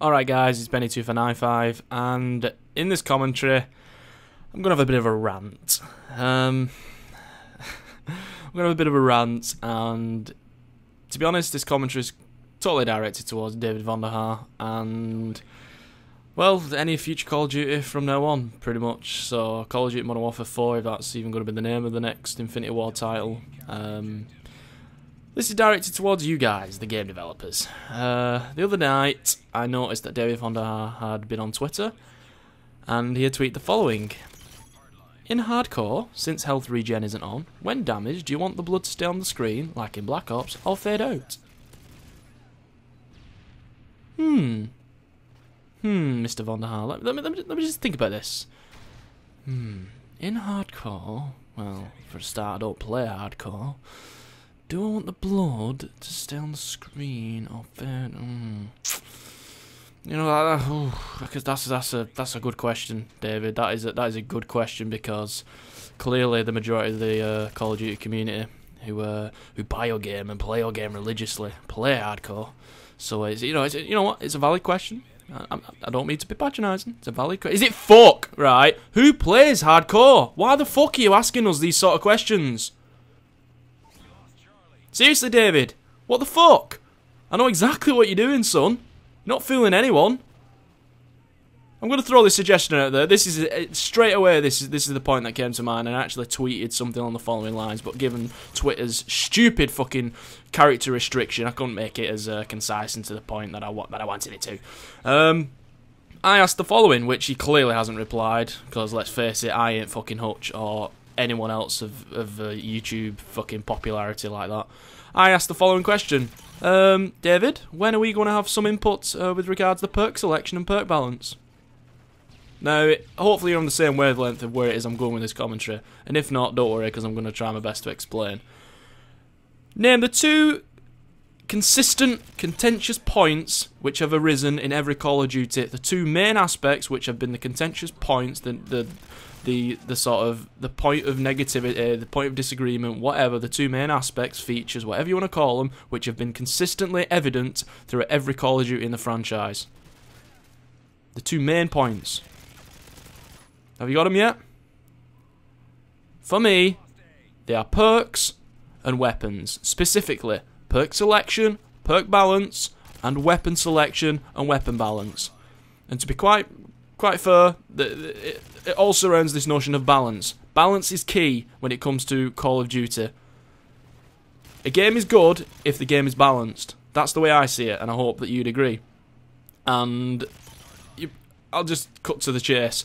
Alright guys, it's Benty2 for 95 and in this commentary I'm gonna have a bit of a rant. Um, I'm gonna have a bit of a rant and to be honest this commentary is totally directed towards David Vonderhaar and well, any future Call of Duty from now on, pretty much. So Call of Duty Modern Warfare 4, if that's even going to be the name of the next Infinity Ward title. Um, this is directed towards you guys, the game developers. Uh, the other night, I noticed that David Vonderhaar had been on Twitter, and he had tweeted the following. In hardcore, since health regen isn't on, when damaged, do you want the blood to stay on the screen, like in Black Ops, or fade out? Hmm. Hmm, Mr. Vonderhaar. Let, let, me, let, me, let me just think about this. Hmm. In hardcore, well, for a start, I don't play hardcore. Do I want the blood to stay on the screen or fade? Mm. You know, uh, because that's that's a that's a good question, David. That is a, that is a good question because clearly the majority of the uh, Call of Duty community who uh, who buy your game and play your game religiously play hardcore. So it's you know it's you know what it's a valid question. I, I don't mean to be patronising. It's a valid. Is it fuck right? Who plays hardcore? Why the fuck are you asking us these sort of questions? Seriously, David, what the fuck? I know exactly what you're doing, son. You're not fooling anyone. I'm going to throw this suggestion out there. This is uh, straight away. This is this is the point that came to mind, and I actually tweeted something on the following lines. But given Twitter's stupid fucking character restriction, I couldn't make it as uh, concise and to the point that I that I wanted it to. Um, I asked the following, which he clearly hasn't replied, because let's face it, I ain't fucking Hutch or anyone else of, of uh, YouTube fucking popularity like that. I asked the following question. Um, David, when are we going to have some input uh, with regards to the perk selection and perk balance? Now, hopefully you're on the same wavelength of where it is I'm going with this commentary, and if not, don't worry, because I'm going to try my best to explain. Name the two consistent, contentious points which have arisen in every Call of Duty, the two main aspects which have been the contentious points, the, the the the sort of the point of negativity, uh, the point of disagreement, whatever the two main aspects, features, whatever you want to call them, which have been consistently evident through every Call of Duty in the franchise. The two main points. Have you got them yet? For me, they are perks and weapons. Specifically, perk selection, perk balance, and weapon selection and weapon balance. And to be quite quite fair, it, also surrounds this notion of balance. Balance is key when it comes to Call of Duty. A game is good if the game is balanced. That's the way I see it, and I hope that you'd agree. And you, I'll just cut to the chase.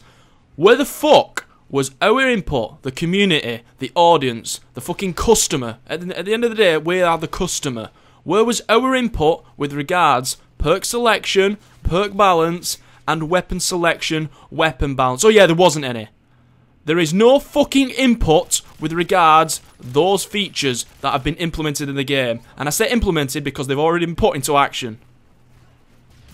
Where the fuck was our input, the community, the audience, the fucking customer? At the, at the end of the day, we are the customer. Where was our input with regards perk selection, perk balance, and weapon selection, weapon balance. Oh yeah, there wasn't any. There is no fucking input with regards those features that have been implemented in the game. And I say implemented because they've already been put into action.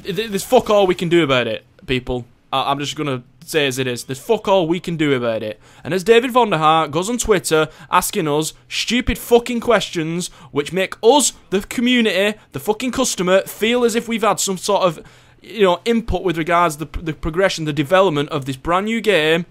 There's fuck all we can do about it, people. I'm just going to say as it is. There's fuck all we can do about it. And as David Vonderhaar goes on Twitter asking us stupid fucking questions which make us, the community, the fucking customer, feel as if we've had some sort of you know input with regards to the, the progression, the development of this brand new game,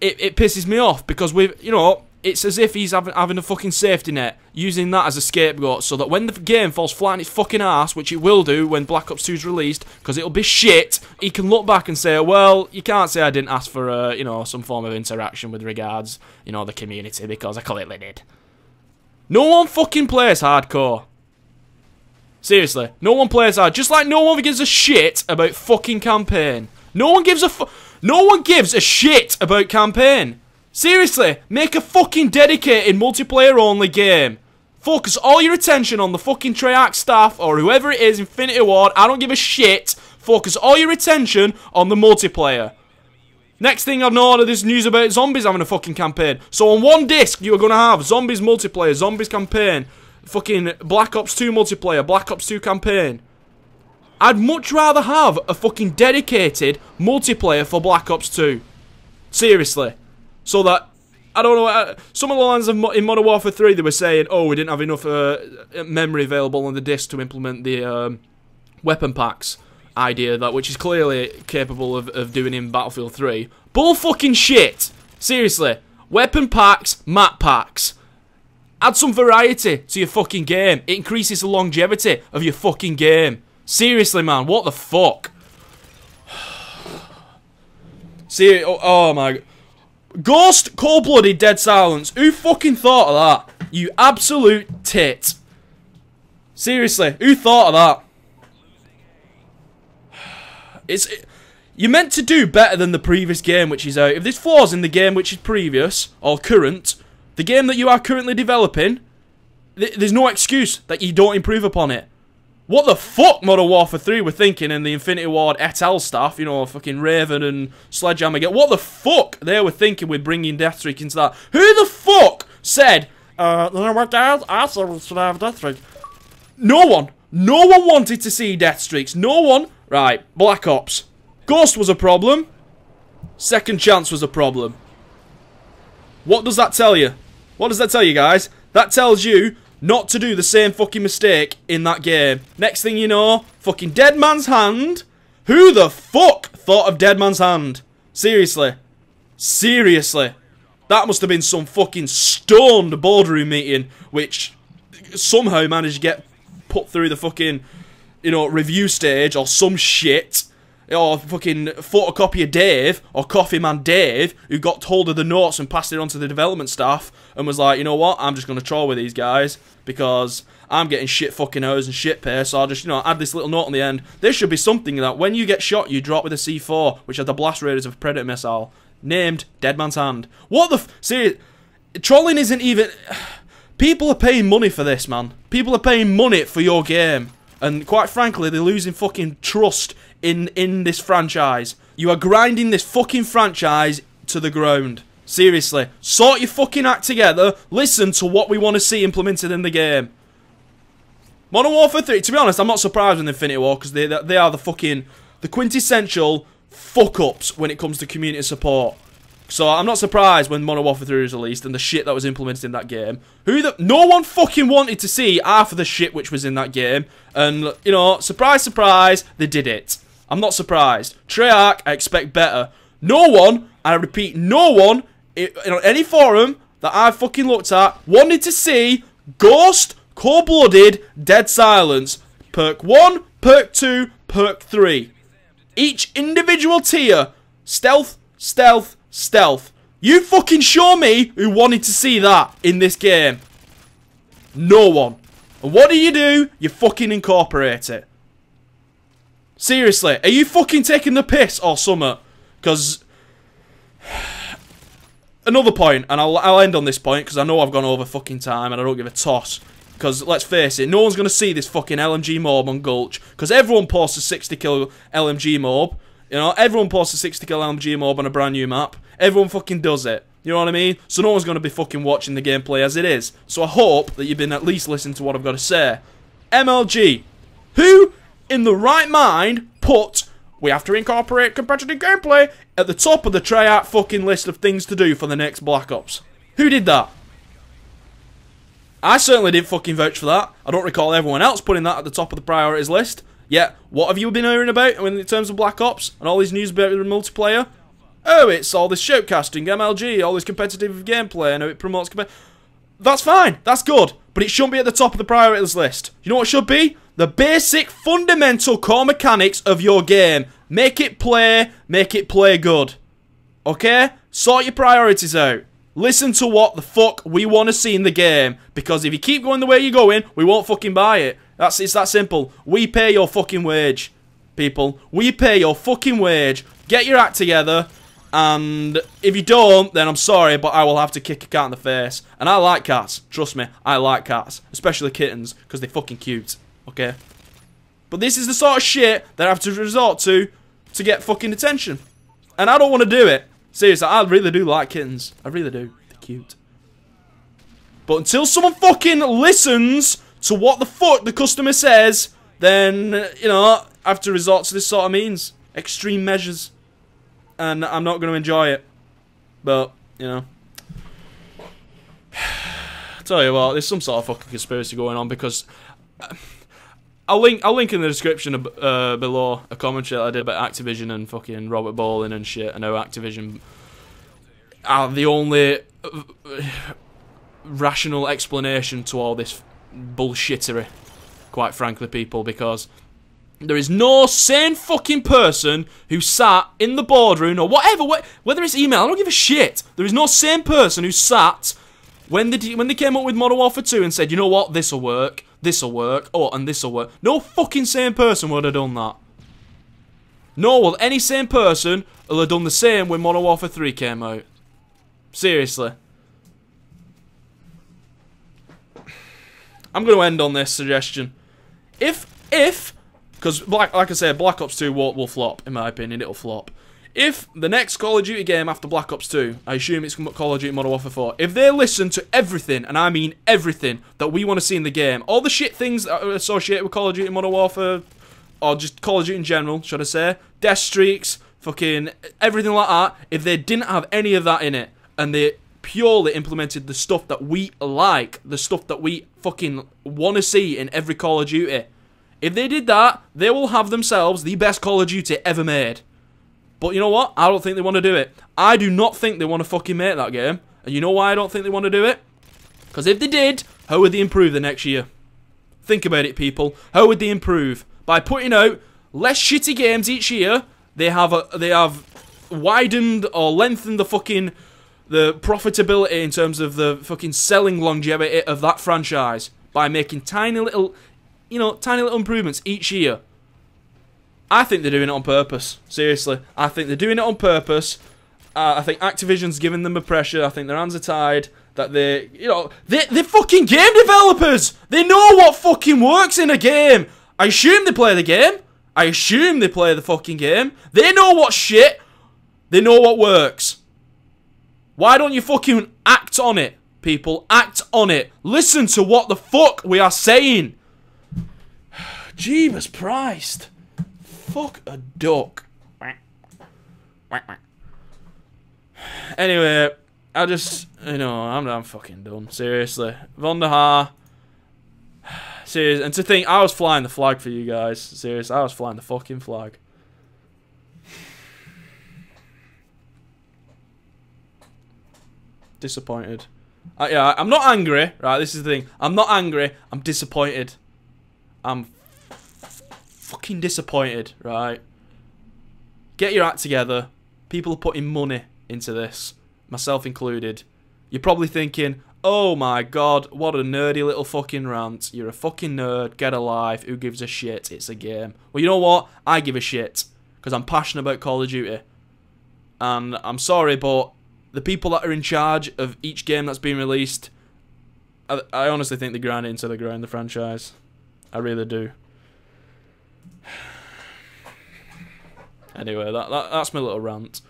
it, it pisses me off because we've you know it's as if he's having, having a fucking safety net, using that as a scapegoat, so that when the game falls flat on its fucking ass, which it will do when Black Ops 2 is released, because it'll be shit, he can look back and say, well, you can't say I didn't ask for, uh, you know, some form of interaction with regards, you know, the community, because I clearly did. No one fucking plays hardcore. Seriously, no one plays hard. Just like no one gives a shit about fucking campaign. No one gives a no one gives a shit about campaign. Seriously, make a fucking dedicated multiplayer only game. Focus all your attention on the fucking Treyarch staff or whoever it is, Infinity Ward. I don't give a shit. Focus all your attention on the multiplayer. Next thing I've know, there's news about zombies having a fucking campaign. So on one disc, you are going to have zombies multiplayer, zombies campaign, fucking Black Ops 2 multiplayer, Black Ops 2 campaign. I'd much rather have a fucking dedicated multiplayer for Black Ops 2. Seriously. So that, I don't know, uh, some of the lines of, in Modern Warfare 3, they were saying, oh, we didn't have enough uh, memory available on the disc to implement the um, weapon packs idea that which is clearly capable of, of doing in Battlefield 3. Bull fucking shit. Seriously. Weapon packs, map packs. Add some variety to your fucking game. It increases the longevity of your fucking game. Seriously, man, what the fuck? See, oh, oh my... Ghost, cold-blooded, dead silence. Who fucking thought of that? You absolute tit. Seriously, who thought of that? It's... It, you're meant to do better than the previous game which is out. If there's flaws in the game which is previous, or current, the game that you are currently developing, th there's no excuse that you don't improve upon it. What the fuck Modern Warfare 3 were thinking in the Infinity Ward et al stuff, you know, fucking Raven and Sledgehammer get what the fuck they were thinking with bringing Deathstreak into that. Who the fuck said, uh, you know what guys, I said we should have Deathstreak. No one, no one wanted to see Deathstreaks, no one. Right, Black Ops. Ghost was a problem. Second Chance was a problem. What does that tell you? What does that tell you, guys? That tells you not to do the same fucking mistake in that game. Next thing you know, fucking Dead Man's Hand. Who the fuck thought of Dead Man's Hand? Seriously. Seriously. That must have been some fucking stoned boardroom meeting, which somehow managed to get put through the fucking, you know, review stage or some shit or fucking photocopier Dave or Coffee Man Dave who got hold of the notes and passed it on to the development staff and was like, you know what, I'm just gonna troll with these guys because I'm getting shit fucking hours and shit pay, so I'll just, you know, add this little note on the end. There should be something that when you get shot, you drop with a C4, which are the blast radius of a Predator missile, named Dead Man's Hand. What the f- See, trolling isn't even... People are paying money for this, man. People are paying money for your game. And quite frankly, they're losing fucking trust in in this franchise. You are grinding this fucking franchise to the ground. Seriously, sort your fucking act together. Listen to what we want to see implemented in the game. Modern Warfare 3, to be honest, I'm not surprised with Infinity Ward because they, they are the fucking, the quintessential fuck-ups when it comes to community support. So I'm not surprised when Modern Warfare 3 was released and the shit that was implemented in that game. Who the no one fucking wanted to see half of the shit which was in that game. And you know, surprise, surprise, they did it. I'm not surprised. Treyarch, I expect better. No one, I repeat, no one on any forum that I've fucking looked at wanted to see Ghost, Cold-Blooded, Dead Silence. Perk 1, Perk 2, Perk 3. Each individual tier. Stealth, stealth, stealth. You fucking show me who wanted to see that in this game. No one. And what do you do? You fucking incorporate it. Seriously, are you fucking taking the piss or summer? Because another point, and I'll, I'll end on this point because I know I've gone over fucking time and I don't give a toss. Because let's face it, no one's going to see this fucking LMG MOAB on Gulch because everyone posts a 60 kill LMG MOAB. You know, everyone posts a 60 kill LMG MOAB on a brand new map. Everyone fucking does it. You know what I mean? So no one's going to be fucking watching the gameplay as it is. So I hope that you've been at least listening to what I've got to say. MLG. Who in the right mind, put we have to incorporate competitive gameplay at the top of the Treyarch fucking list of things to do for the next Black Ops. Who did that? I certainly didn't fucking vouch for that. I don't recall everyone else putting that at the top of the priorities list. Yet, what have you been hearing about in terms of Black Ops and all these news about the multiplayer? Oh, it's all this shoutcasting, MLG, all this competitive gameplay, and how it promotes That's fine, that's good, but it shouldn't be at the top of the priorities list. You know what should be? the basic fundamental core mechanics of your game. Make it play, make it play good. Okay? Sort your priorities out. Listen to what the fuck we want to see in the game. Because if you keep going the way you're going, we won't fucking buy it. That's It's that simple. We pay your fucking wage, people. We pay your fucking wage. Get your act together. And if you don't, then I'm sorry, but I will have to kick a cat in the face. And I like cats. Trust me, I like cats. Especially kittens, because they're fucking cute. Okay? But this is the sort of shit that I have to resort to to get fucking attention. And I don't want to do it. Seriously, I really do like kittens. I really do. They're cute. But until someone fucking listens to what the fuck the customer says, then, you know, I have to resort to this sort of means. Extreme measures. And I'm not going to enjoy it. But, you know. tell you what, there's some sort of fucking conspiracy going on because... Uh, I'll link I'll link in the description uh, below a commentary I did about Activision and fucking Robert Bowling and shit. I know Activision are the only uh, rational explanation to all this bullshittery. Quite frankly, people, because there is no sane fucking person who sat in the boardroom or whatever, whether it's email, I don't give a shit. There is no sane person who sat when they when they came up with Modern Warfare 2 and said, you know what, this'll work, this'll work, oh, and this'll work. No fucking sane person would have done that. Nor will any sane person will have done the same when Modern Warfare 3 came out. Seriously. I'm going to end on this suggestion. If, if, because like, like I said, Black Ops 2 will, will flop, in my opinion, it'll flop. If the next Call of Duty game after Black Ops 2, I assume it's Call of Duty Modern Warfare 4, if they listen to everything, and I mean everything, that we want to see in the game, all the shit things that are associated with Call of Duty Modern Warfare, or just Call of Duty in general, should I say, death streaks, fucking everything like that, if they didn't have any of that in it, and they purely implemented the stuff that we like, the stuff that we fucking want to see in every Call of Duty, if they did that, they will have themselves the best Call of Duty ever made. But you know what? I don't think they want to do it. I do not think they want to fucking make that game. And you know why I don't think they want to do it? Because if they did, how would they improve the next year? Think about it, people. How would they improve? By putting out less shitty games each year, they have a, they have widened or lengthened the fucking the profitability in terms of the fucking selling longevity of that franchise by making tiny little, you know, tiny little improvements each year. I think they're doing it on purpose. Seriously, I think they're doing it on purpose. Uh, I think Activision's giving them a pressure. I think their hands are tied. That they, you know, they they're fucking game developers. They know what fucking works in a game. I assume they play the game. I assume they play the fucking game. They know what shit. They know what works. Why don't you fucking act on it, people? Act on it. Listen to what the fuck we are saying. Jeebus Christ. Fuck a duck. Anyway, I just, you know, I'm, I'm fucking done. Seriously. Vonderhaar. Serious. And to think, I was flying the flag for you guys. Serious. I was flying the fucking flag. Disappointed. Uh, yeah, I'm not angry. Right, this is the thing. I'm not angry. I'm disappointed. I'm fucking disappointed, right? Get your act together. People are putting money into this, myself included. You're probably thinking, oh my god, what a nerdy little fucking rant. You're a fucking nerd, get a life, who gives a shit, it's a game. Well, you know what? I give a shit, because I'm passionate about Call of Duty. And I'm sorry, but the people that are in charge of each game that's being released, I, I honestly think they grind it into the ground, the franchise. I really do. Anyway, that, that that's my little rant.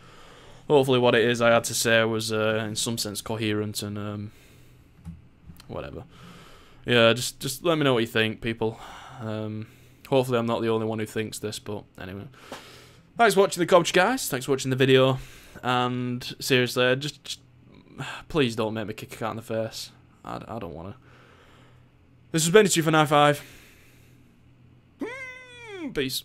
Hopefully, what it is I had to say was uh, in some sense coherent and um, whatever. Yeah, just just let me know what you think, people. Um, hopefully, I'm not the only one who thinks this, but anyway. Thanks for watching the coverage, guys. Thanks for watching the video. And seriously, just, just please don't make me kick a cat in the face. I, I don't want to. This has been 2 for 95. Peace.